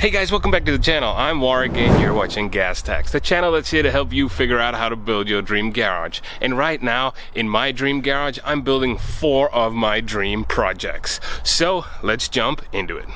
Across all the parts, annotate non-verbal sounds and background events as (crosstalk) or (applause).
Hey guys, welcome back to the channel. I'm Warrick and you're watching Gas Tachs, the channel that's here to help you figure out how to build your dream garage. And right now, in my dream garage, I'm building four of my dream projects. So let's jump into it.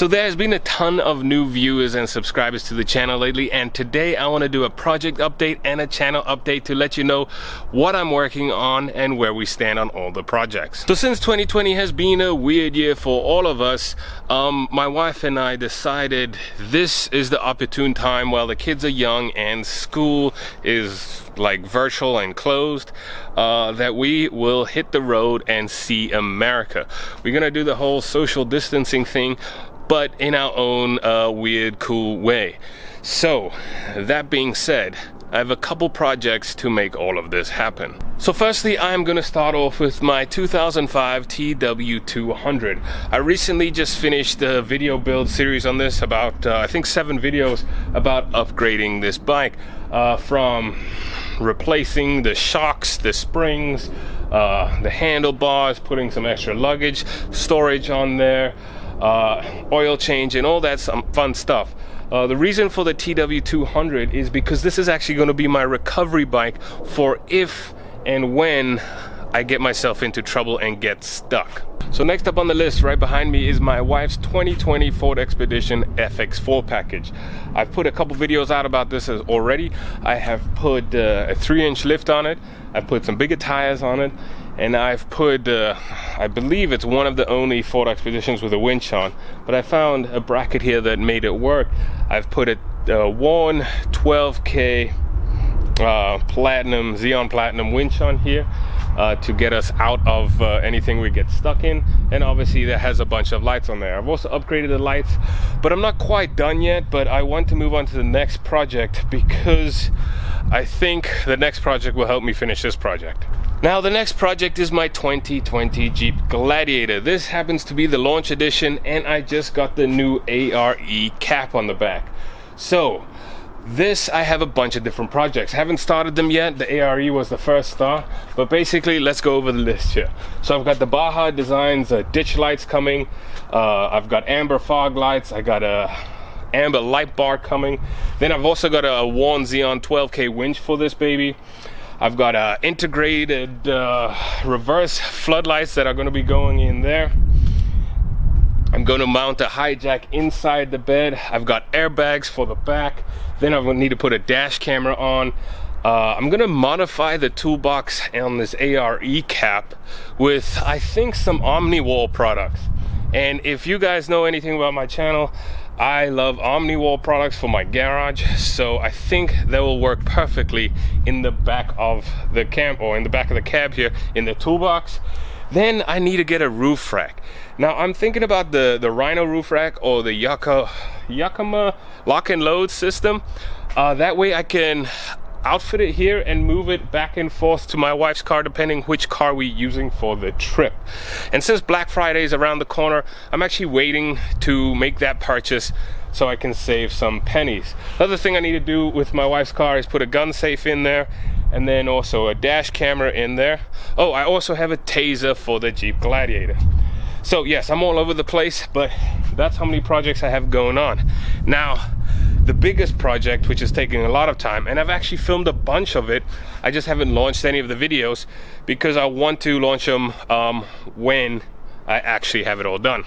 So there's been a ton of new viewers and subscribers to the channel lately and today I want to do a project update and a channel update to let you know what I'm working on and where we stand on all the projects. So since 2020 has been a weird year for all of us, um, my wife and I decided this is the opportune time while the kids are young and school is like virtual and closed uh, that we will hit the road and see America. We're gonna do the whole social distancing thing but in our own uh, weird, cool way. So, that being said, I have a couple projects to make all of this happen. So firstly, I'm gonna start off with my 2005 TW200. I recently just finished a video build series on this, about, uh, I think seven videos about upgrading this bike uh, from replacing the shocks, the springs, uh, the handlebars, putting some extra luggage, storage on there, uh, oil change and all that fun stuff. Uh, the reason for the TW200 is because this is actually going to be my recovery bike for if and when I get myself into trouble and get stuck. So next up on the list right behind me is my wife's 2020 Ford Expedition FX4 package. I've put a couple videos out about this already. I have put uh, a three inch lift on it. I've put some bigger tires on it and I've put, uh, I believe it's one of the only Ford Expeditions with a winch on, but I found a bracket here that made it work. I've put a, a Warn 12K uh, Platinum, Zeon Platinum winch on here uh, to get us out of uh, anything we get stuck in. And obviously that has a bunch of lights on there. I've also upgraded the lights, but I'm not quite done yet, but I want to move on to the next project because I think the next project will help me finish this project. Now the next project is my 2020 Jeep Gladiator. This happens to be the launch edition and I just got the new ARE cap on the back. So this I have a bunch of different projects. Haven't started them yet. The ARE was the first start, but basically let's go over the list here. So I've got the Baja Designs uh, ditch lights coming. Uh, I've got amber fog lights. I got a amber light bar coming. Then I've also got a Warn Zeon 12K winch for this baby. I've got uh, integrated uh, reverse floodlights that are going to be going in there. I'm going to mount a hijack inside the bed. I've got airbags for the back. Then I'm going to need to put a dash camera on. Uh, I'm going to modify the toolbox on this ARE cap with, I think, some OmniWall products. And if you guys know anything about my channel, I love OmniWall products for my garage, so I think they will work perfectly in the back of the camp or in the back of the cab here in the toolbox. Then I need to get a roof rack. Now I'm thinking about the, the Rhino roof rack or the Yaka, Yakima lock and load system. Uh, that way I can outfit it here and move it back and forth to my wife's car depending which car we're using for the trip and since Black Friday is around the corner I'm actually waiting to make that purchase so I can save some pennies another thing I need to do with my wife's car is put a gun safe in there and then also a dash camera in there. Oh I also have a Tazer for the Jeep Gladiator. So yes I'm all over the place but that's how many projects I have going on. Now the biggest project which is taking a lot of time and I've actually filmed a bunch of it I just haven't launched any of the videos because I want to launch them um, when I actually have it all done.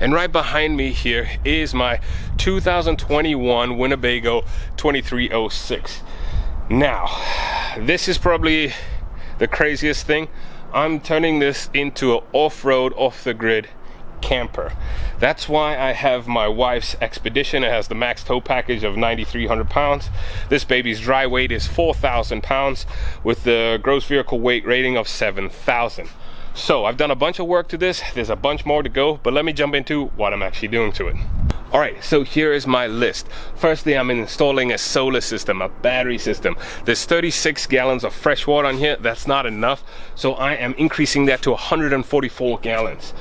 And right behind me here is my 2021 Winnebago 2306 now this is probably the craziest thing I'm turning this into an off-road off-the-grid camper. That's why I have my wife's Expedition. It has the max tow package of 9,300 pounds. This baby's dry weight is 4,000 pounds with the gross vehicle weight rating of 7,000. So I've done a bunch of work to this. There's a bunch more to go, but let me jump into what I'm actually doing to it. All right, so here is my list. Firstly, I'm installing a solar system, a battery system. There's 36 gallons of fresh water on here. That's not enough. So I am increasing that to 144 gallons.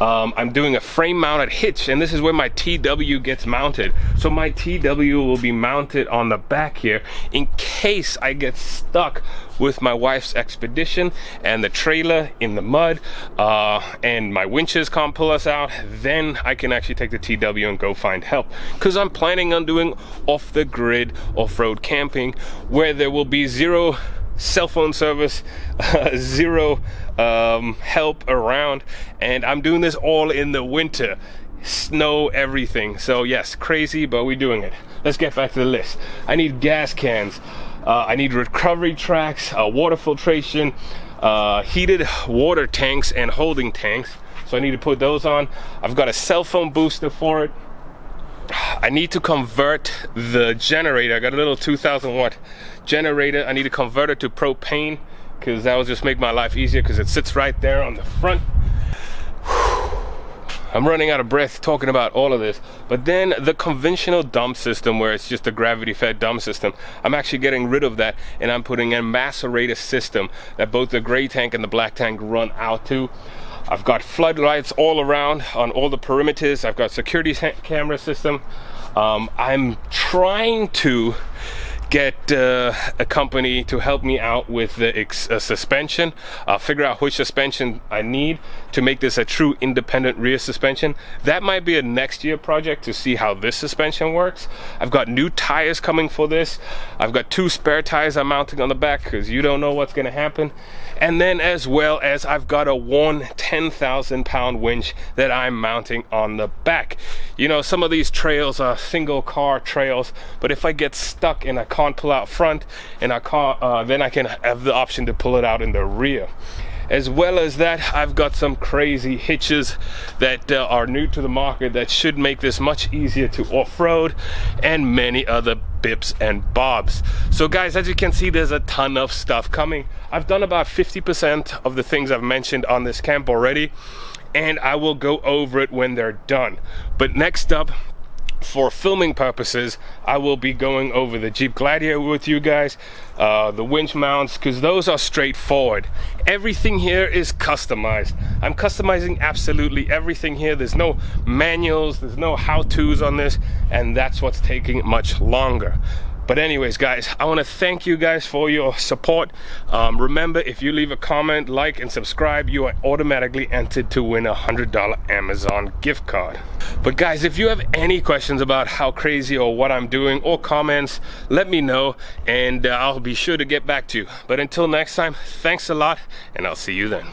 Um, I'm doing a frame mounted hitch and this is where my TW gets mounted. So my TW will be mounted on the back here in case I get stuck with my wife's expedition and the trailer in the mud uh, and my winches can't pull us out, then I can actually take the TW and go find help. Because I'm planning on doing off the grid off-road camping where there will be zero cell phone service, (laughs) zero um, help around, and I'm doing this all in the winter. Snow, everything. So yes, crazy, but we're doing it. Let's get back to the list. I need gas cans. Uh, I need recovery tracks, uh, water filtration, uh, heated water tanks and holding tanks. So I need to put those on. I've got a cell phone booster for it. I need to convert the generator. I got a little 2000 watt generator. I need to convert it to propane because that will just make my life easier because it sits right there on the front. (sighs) I'm running out of breath talking about all of this. But then the conventional dump system where it's just a gravity fed dump system, I'm actually getting rid of that and I'm putting a macerator system that both the gray tank and the black tank run out to. I've got floodlights all around on all the perimeters. I've got security camera system. Um, I'm trying to get uh, a company to help me out with the uh, suspension. Uh, figure out which suspension I need to make this a true independent rear suspension. That might be a next year project to see how this suspension works. I've got new tires coming for this. I've got two spare tires I'm mounting on the back because you don't know what's gonna happen. And then as well as I've got a one 10,000 pound winch that I'm mounting on the back. You know some of these trails are single car trails but if I get stuck in a car can't pull out front and I can't, uh, then I can have the option to pull it out in the rear. As well as that, I've got some crazy hitches that uh, are new to the market that should make this much easier to off-road and many other bips and bobs. So guys, as you can see, there's a ton of stuff coming. I've done about 50% of the things I've mentioned on this camp already and I will go over it when they're done. But next up, for filming purposes I will be going over the Jeep Gladiator with you guys uh, the winch mounts because those are straightforward. Everything here is customized. I'm customizing absolutely everything here. There's no manuals there's no how-tos on this and that's what's taking much longer but anyways, guys, I want to thank you guys for your support. Um, remember, if you leave a comment, like, and subscribe, you are automatically entered to win a $100 Amazon gift card. But guys, if you have any questions about how crazy or what I'm doing or comments, let me know and uh, I'll be sure to get back to you. But until next time, thanks a lot and I'll see you then.